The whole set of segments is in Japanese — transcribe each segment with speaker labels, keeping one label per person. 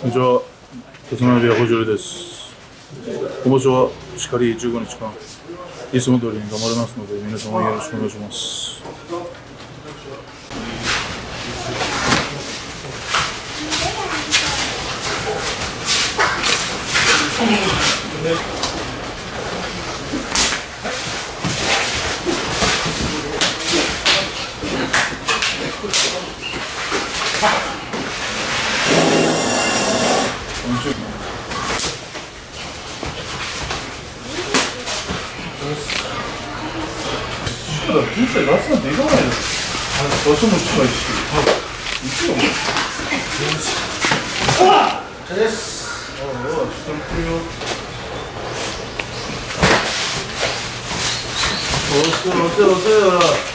Speaker 1: こんにちは。立浪部屋補助です。今場所はしっかり15日間、いつも通りに頑張りますので、皆様よろしくお願いします。こんにちは。だから人生出すなんていかないです。場所も近いし。いつも。よし。ああです。ああ、下に来るよ。おっしゃ、おっしゃ、おっしゃ。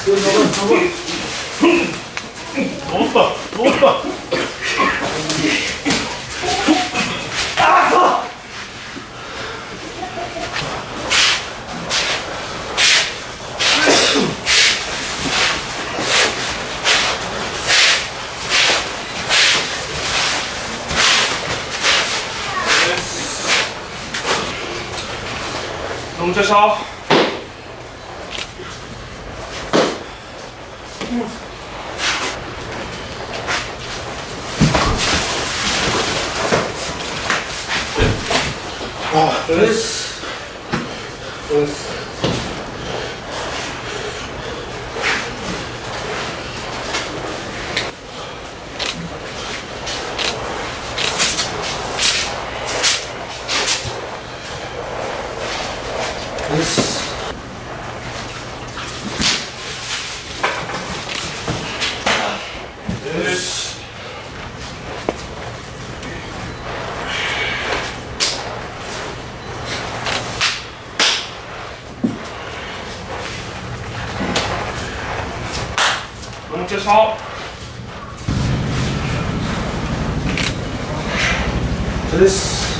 Speaker 1: 通った、通った。Untertisch auf. Gut. Oh, tschüss. Tschüss.
Speaker 2: 龙车烧。
Speaker 1: です。です。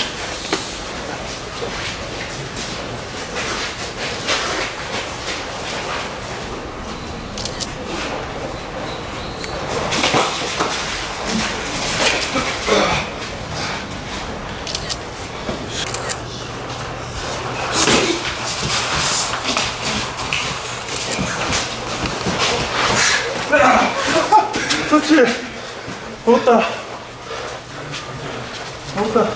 Speaker 1: 먹었다. 먹었다.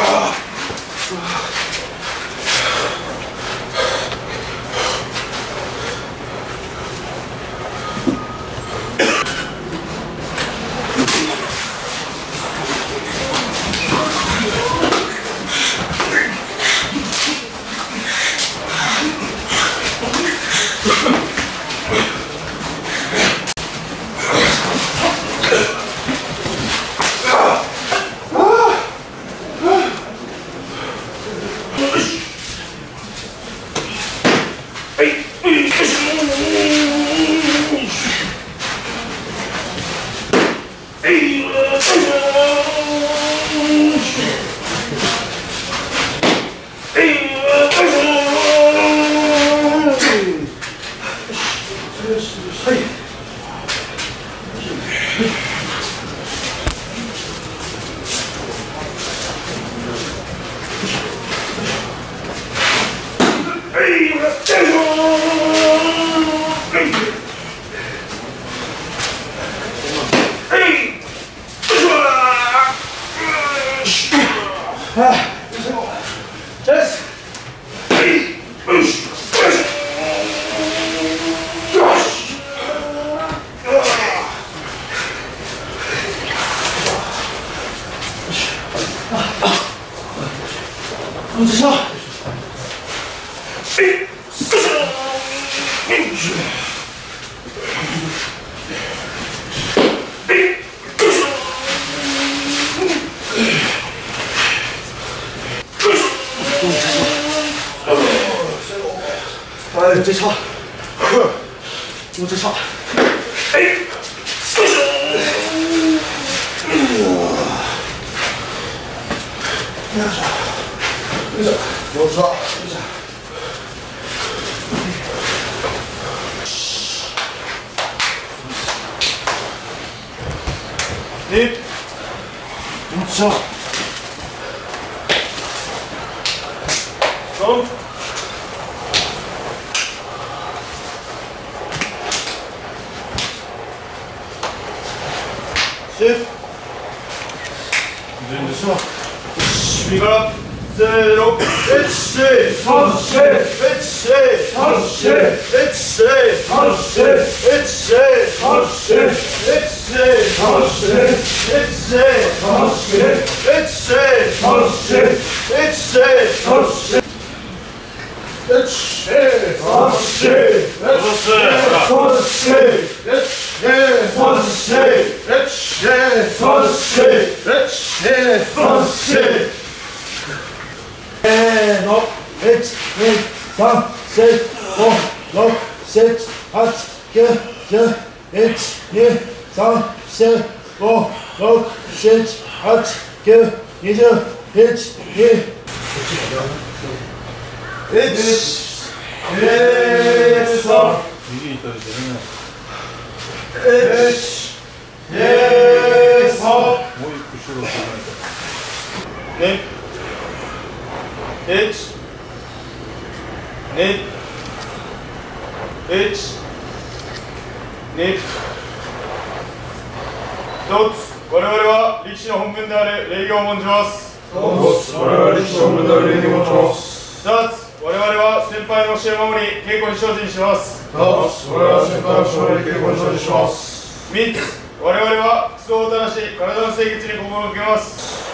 Speaker 1: 아. Dream! 哎，够呛，是。
Speaker 2: 哎，
Speaker 3: 够呛，哎，这
Speaker 4: 差。呵，我这
Speaker 2: 差。哎，够呛，
Speaker 4: 硬是。哎，我说。Hip. Und so. Komm. Shift. Und dann so. Schwing ab. Zero. Itze. Tosche. Itze. Tosche. Itze. Tosche. Itze. Tosche. Zit, hat, ge, ge, it, je, sam, se, oh, ook, shit, hot, kill, niet hits, hier. It's, it's off. It's, it's off. Muy kusur olsun. Ne? It's, ne? It's, ne? 一個後ろするね。ね。1 2 1 2一つ我々は力士の本分である礼儀を重んじます
Speaker 3: 我々力士の問題を礼儀を持ちます。
Speaker 4: 二つ我々は先輩の教えを守り稽古に精進します
Speaker 3: 我々は先輩の勝利稽古に勝利します。
Speaker 4: 三つ我々は服装を正し体の清潔に心を向けます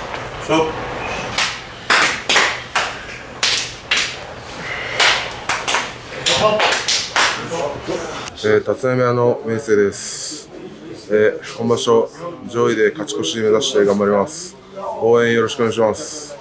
Speaker 5: えー、立浪屋の明生です、えー、今場所上位で勝ち越し目指して頑張ります。応援よろしくお願いします。